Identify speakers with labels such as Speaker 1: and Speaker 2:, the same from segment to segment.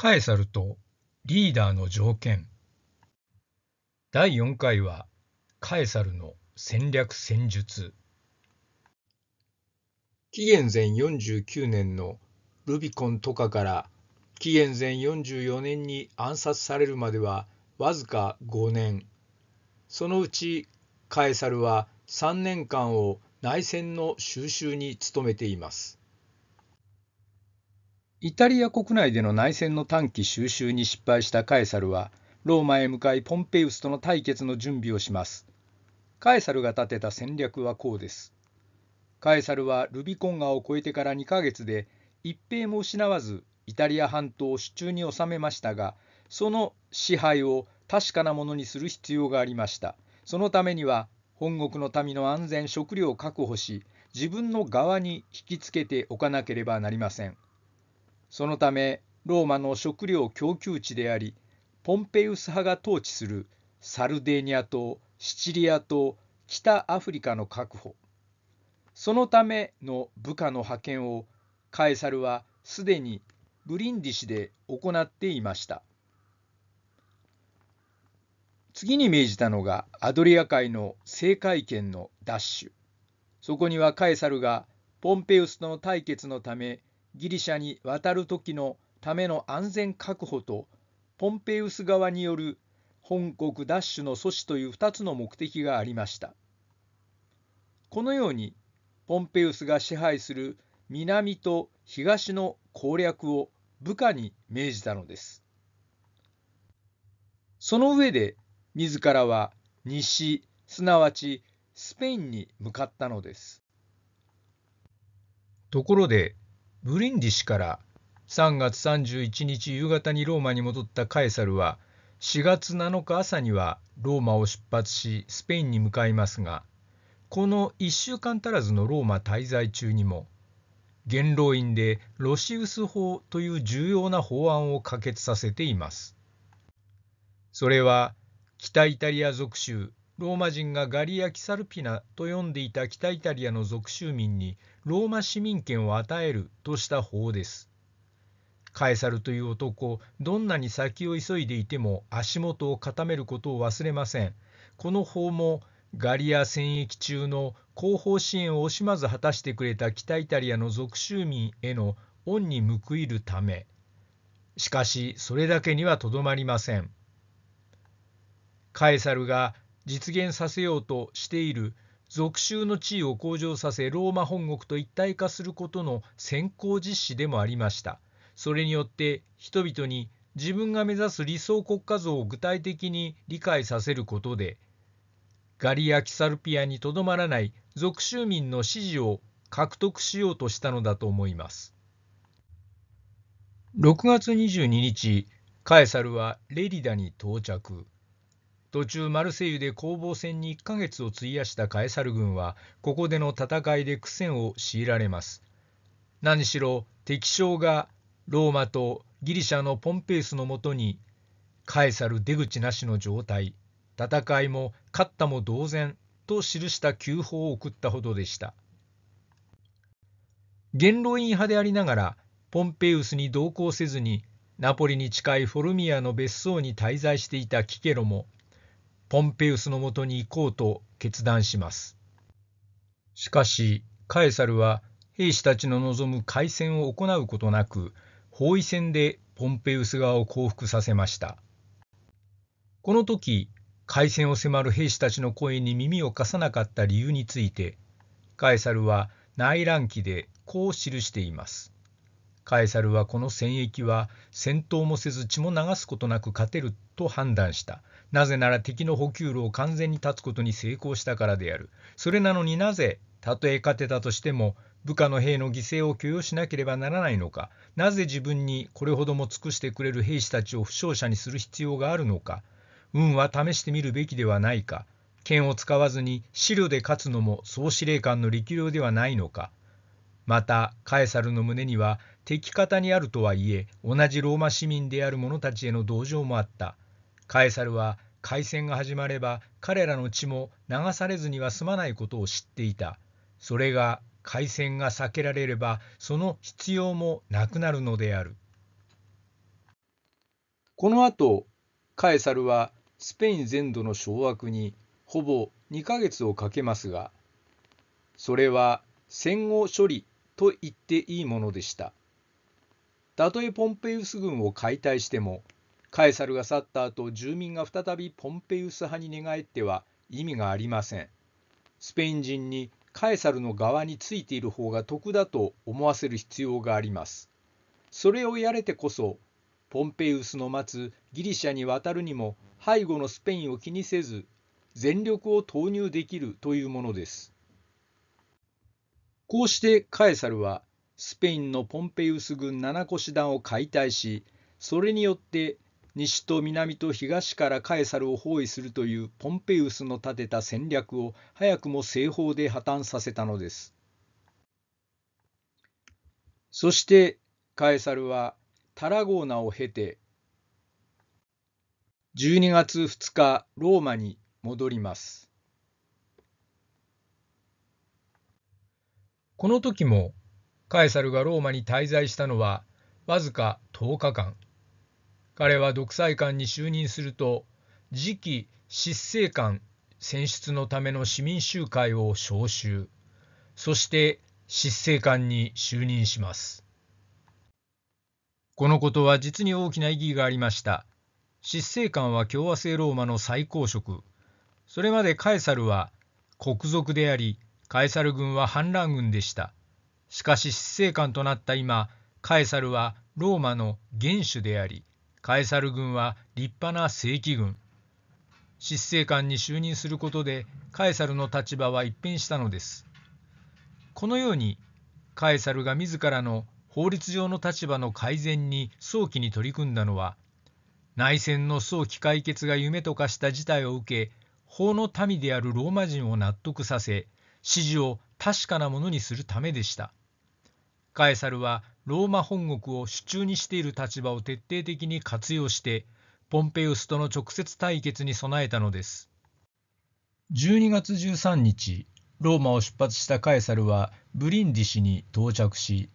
Speaker 1: カエサルとリーダーの条件。第4回はカエサルの戦略戦術。紀元前49年のルビコンとかから紀元前44年に暗殺されるまではわずか5年。そのうちカエサルは3年間を内戦の収集に努めています。イタリア国内での内戦の短期収集に失敗したカエサルは、ローマへ向かいポンペウスとの対決の準備をします。カエサルが立てた戦略はこうです。カエサルはルビコン川を越えてから2ヶ月で一兵も失わずイタリア半島を手中に収めましたが、その支配を確かなものにする必要がありました。そのためには本国の民の安全食料を確保し、自分の側に引きつけておかなければなりません。そのためローマの食料供給地でありポンペウス派が統治するサルデーニャ島シチリア島北アフリカの確保。そのための部下の派遣をカエサルはすでにブリンディシで行っていました。次に命じたのがアドリア海の政界権の奪取そこにはカエサルがポンペウスとの対決のためギリシャに渡る時のための安全確保とポンペウス側による本国奪取の阻止という2つの目的がありました。このようにポンペウスが支配する南と東の攻略を部下に命じたのです。その上で自らは西すなわちスペインに向かったのです。ところでブリンディ氏から3月31日夕方にローマに戻ったカエサルは4月7日朝にはローマを出発しスペインに向かいますがこの1週間足らずのローマ滞在中にも元老院でロシウス法という重要な法案を可決させています。それは北イタリア属州ローマ人がガリア・キサルピナと呼んでいた北イタリアの属州民にローマ市民権を与えるとした法です。カエサルという男、どんなに先を急いでいても足元を固めることを忘れません。この法もガリア戦役中の後方支援を惜しまず果たしてくれた北イタリアの属州民への恩に報いるため。しかし、それだけにはとどまりません。カエサルが実現させようとしている属州の地位を向上させローマ本国と一体化することの先行実施でもありました。それによって人々に自分が目指す理想国家像を具体的に理解させることでガリア・キサルピアにとどまらない属州民の支持を獲得しようとしたのだと思います。6月22日、カエサルはレリダに到着。途中マルセイユで攻防戦に1ヶ月を費やしたカエサル軍はここでの戦いで苦戦を強いられます。何しろ敵将がローマとギリシャのポンペイスのもとにカエサル出口なしの状態戦いも勝ったも同然と記した急報を送ったほどでした元老院派でありながらポンペウスに同行せずにナポリに近いフォルミアの別荘に滞在していたキケロもポンペウスのもとに行こうと決断します。しかし、カエサルは兵士たちの望む開戦を行うことなく、包囲戦でポンペウス側を降伏させました。この時、開戦を迫る兵士たちの声に耳を貸さなかった理由について、カエサルは内乱期でこう記しています。カエサルはこの戦役は戦闘もせず血も流すことなく勝てると判断した。なぜなら敵の補給路を完全に断つことに成功したからである。それなのになぜ、たとえ勝てたとしても、部下の兵の犠牲を許容しなければならないのか、なぜ自分にこれほども尽くしてくれる兵士たちを負傷者にする必要があるのか、運は試してみるべきではないか、剣を使わずに資料で勝つのも総司令官の力量ではないのか、またカエサルの胸には敵方にあるとはいえ同じローマ市民である者たちへの同情もあった。カエサルは開戦が始まれば彼らの血も流されずには済まないことを知っていた。それが開戦が避けられればその必要もなくなるのである。この後、カエサルはスペイン全土の掌握にほぼ2ヶ月をかけますが、それは戦後処理と言っていいものでした。たとえポンペウス軍を解体しても、カエサルが去った後、住民が再びポンペイウス派に寝返っては意味がありません。スペイン人にカエサルの側についている方が得だと思わせる必要があります。それをやれてこそ、ポンペイウスの待つギリシャに渡るにも背後のスペインを気にせず、全力を投入できるというものです。こうしてカエサルはスペインのポンペイウス軍七個師団を解体し、それによって西と南と東からカエサルを包囲するというポンペイウスの立てた戦略を早くも西方で破綻させたのです。そしてカエサルはタラゴーナを経て12月2日ローマに戻ります。この時もカエサルがローマに滞在したのはわずか10日間。彼は独裁官に就任すると次期執政官選出のための市民集会を招集。そして執政官に就任します。このことは実に大きな意義がありました。執政官は共和制ローマの最高職。それまでカエサルは国賊であり、カエサル軍は反乱軍でした。しかし執政官となった今、カエサルはローマの元首であり、カエサル軍は立派な正規軍。執政官に就任することでカエサルの立場は一変したのです。このようにカエサルが自らの法律上の立場の改善に早期に取り組んだのは内戦の早期解決が夢と化した事態を受け法の民であるローマ人を納得させ指示を確かなものにするためでした。カエサルはローマ本国を手中にしている立場を徹底的に活用してポンペウスとの直接対決に備えたのです。12月13日、ローマを出発したカエサルはブリンディシに到着し、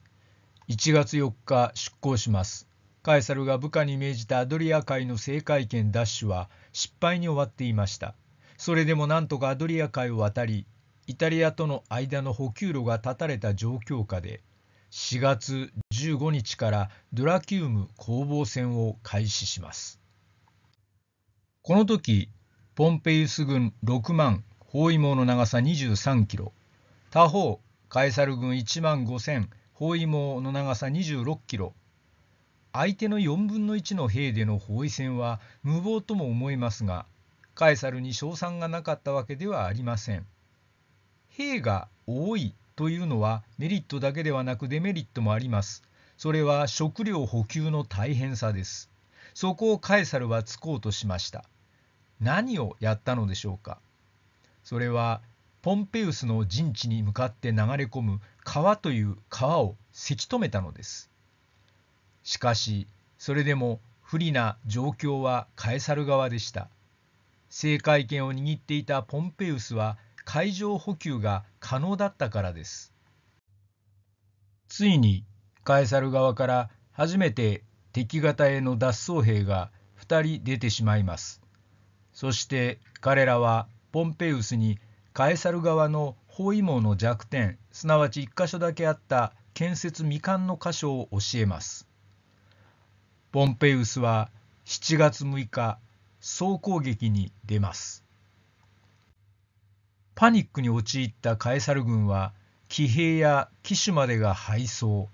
Speaker 1: 1月4日出港します。カエサルが部下に命じたアドリア海の政界権奪取は失敗に終わっていました。それでもなんとかアドリア海を渡り、イタリアとの間の補給路が断たれた状況下で、4月15日からドラキウム攻防戦を開始します。この時、ポンペイウス軍6万、包囲網の長さ23キロ、他方、カエサル軍1万5千、包囲網の長さ26キロ、相手の4分の1の兵での包囲戦は無謀とも思えますが、カエサルに賞賛がなかったわけではありません。兵が多いというのはメリットだけではなくデメリットもあります。それは食料補給の大変さです。そこをカエサルは突こうとしました。何をやったのでしょうか？それはポンペウスの陣地に向かって流れ込む川という川をせき止めたのです。しかし、それでも不利な状況はカエサル側でした。政界権を握っていたポンペウスは海上補給が可能だったからです。ついにカエサル側から初めて敵方への脱走兵が2人出てしまいます。そして彼らはポンペウスにカエサル側の包囲網の弱点すなわち1箇所だけあった建設未完の箇所を教えます。ポンペウスは7月6日総攻撃に出ます。パニックに陥ったカエサル軍は騎兵や騎手までが敗走。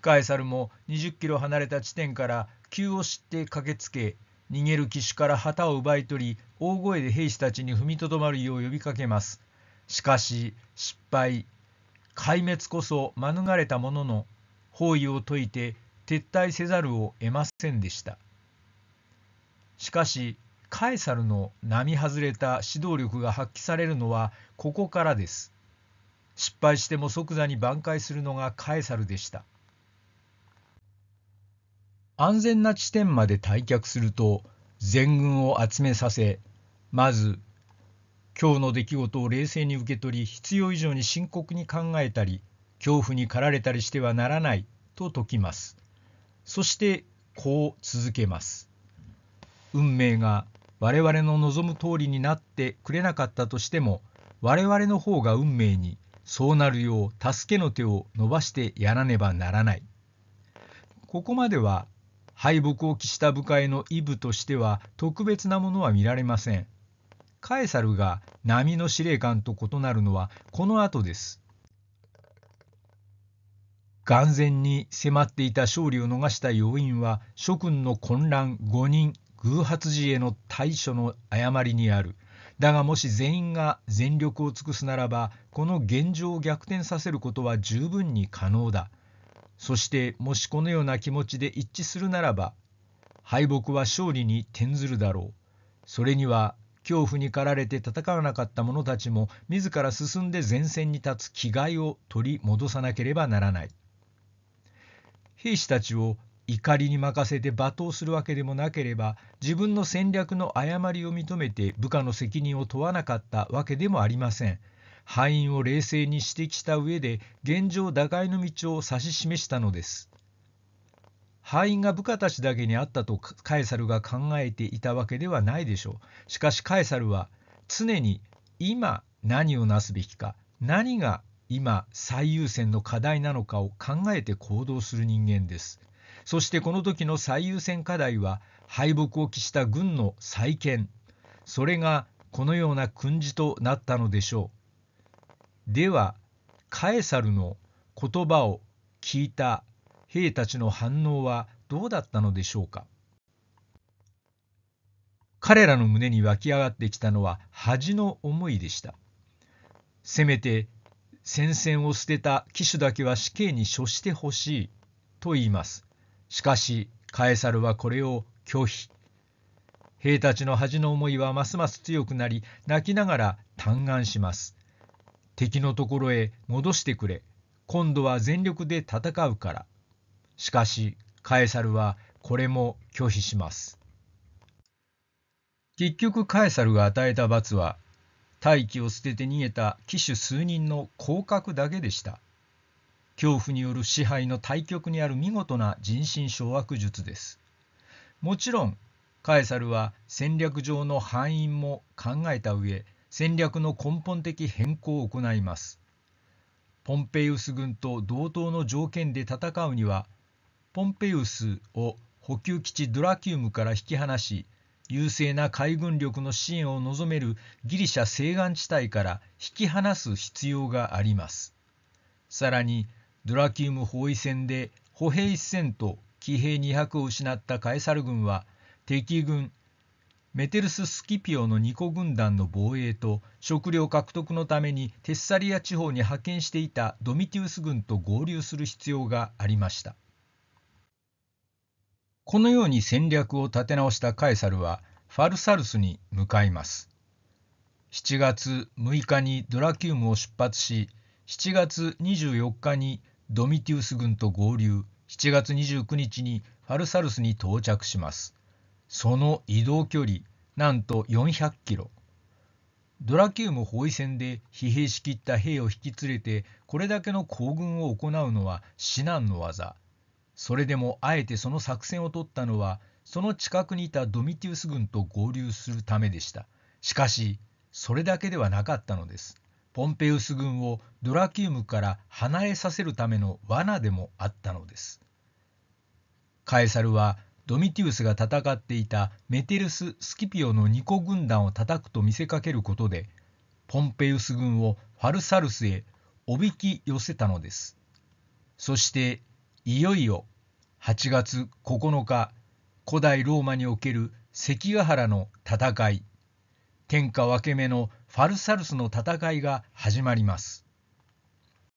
Speaker 1: カエサルも20キロ離れた地点から急を知って駆けつけ逃げる騎手から旗を奪い取り大声で兵士たちに踏みとどまるよう呼びかけます。しかし失敗。壊滅こそ免れたものの包囲を解いて撤退せざるを得ませんでした。しかしカエサルの並外れた指導力が発揮されるのはここからです。失敗しても即座に挽回するのがカエサルでした。安全な地点まで退却すると全軍を集めさ説まず今日の出来事を冷静に受け取り必要以上に深刻に考えたり恐怖に駆られたりしてはならないと説きます。そしてこう続けます。運命が我々の望む通りになってくれなかったとしても我々の方が運命にそうなるよう助けの手を伸ばしてやらねばならない。ここまでは敗北を喫した部会のイブとしては特別なものは見られません。カエサルが波の司令官と異なるのはこの後です。眼前に迫っていた勝利を逃した要因は諸君の混乱誤認偶発時への対処の誤りにある。だがもし全員が全力を尽くすならばこの現状を逆転させることは十分に可能だ。そしてもしこのような気持ちで一致するならば敗北は勝利に転ずるだろう。それには恐怖に駆られて戦わなかった者たちも自ら進んで前線に立つ気概を取り戻さなければならない。兵士たちを怒りに任せて罵倒するわけでもなければ自分の戦略の誤りを認めて部下の責任を問わなかったわけでもありません。敗因を冷静に指摘した上で現状打開の道を指し示したのです。敗因が部下たちだけにあったとカエサルが考えていたわけではないでしょう。しかしカエサルは常に今何をなすべきか何が今最優先の課題なのかを考えて行動する人間です。そしてこの時の最優先課題は敗北を喫した軍の再建。それがこのような訓示となったのでしょう。ではカエサルの言葉を聞いた兵たちの反応はどうだったのでしょうか彼らの胸に湧き上がってきたのは恥の思いでした。せめて戦線を捨てた騎手だけは死刑に処してほしいと言います。しかしカエサルはこれを拒否。兵たちの恥の思いはますます強くなり泣きながら嘆願します。敵のところへ戻してくれ。今度は全力で戦うから。しかし、カエサルはこれも拒否します。結局カエサルが与えた罰は、大気を捨てて逃げた騎手数人の降格だけでした。恐怖による支配の対極にある見事な人心掌握術です。もちろん、カエサルは戦略上の範囲も考えた上、戦略の根本的変更を行います。ポンペイウス軍と同等の条件で戦うには、ポンペイウスを補給基地ドラキウムから引き離し、優勢な海軍力の支援を望めるギリシャ西岸地帯から引き離す必要があります。さらに、ドラキウム包囲戦で歩兵1000と騎兵200を失ったカエサル軍は、敵軍メテルス・スキピオの2個軍団の防衛と食料獲得のためにテッサリア地方に派遣していたドミティウス軍と合流する必要がありました。このように戦略を立て直したカエサルはファルサルスに向かいます。7月6日にドラキウムを出発し、7月24日にドミティウス軍と合流、7月29日にファルサルスに到着します。その移動距離、なんと400キロ。ドラキウム包囲戦で疲弊しきった兵を引き連れてこれだけの行軍を行うのは至難の業。それでもあえてその作戦を取ったのはその近くにいたドミティウス軍と合流するためでした。しかしそれだけではなかったのです。ポンペウス軍をドラキウムから離れさせるための罠でもあったのです。カエサルはドミティウスが戦っていたメテルス・スキピオの2個軍団を叩くと見せかけることでポンペウス軍をファルサルスへおびき寄せたのです。そしていよいよ8月9日古代ローマにおける関ヶ原の戦い天下分け目のファルサルスの戦いが始まります。